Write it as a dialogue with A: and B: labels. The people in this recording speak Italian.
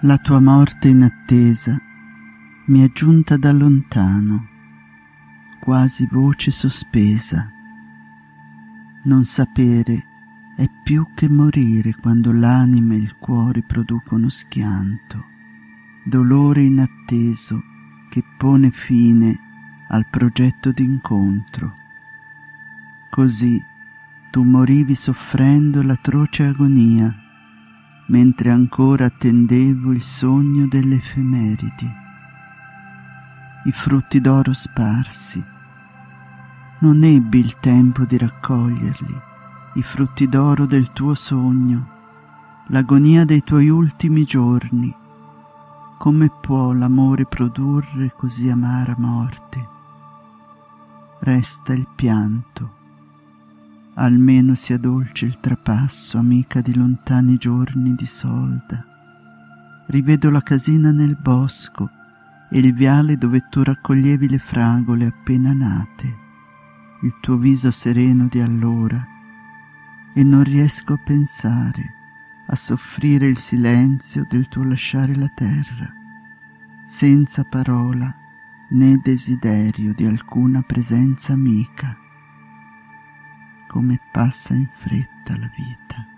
A: La tua morte inattesa mi è giunta da lontano, quasi voce sospesa. Non sapere è più che morire quando l'anima e il cuore producono schianto, dolore inatteso che pone fine al progetto d'incontro. Così tu morivi soffrendo l'atroce agonia, mentre ancora attendevo il sogno delle effemeridi. I frutti d'oro sparsi. Non ebbi il tempo di raccoglierli, i frutti d'oro del tuo sogno, l'agonia dei tuoi ultimi giorni. Come può l'amore produrre così amara morte? Resta il pianto almeno sia dolce il trapasso, amica di lontani giorni di solda. Rivedo la casina nel bosco e il viale dove tu raccoglievi le fragole appena nate, il tuo viso sereno di allora, e non riesco a pensare, a soffrire il silenzio del tuo lasciare la terra, senza parola né desiderio di alcuna presenza amica come passa in fretta la vita.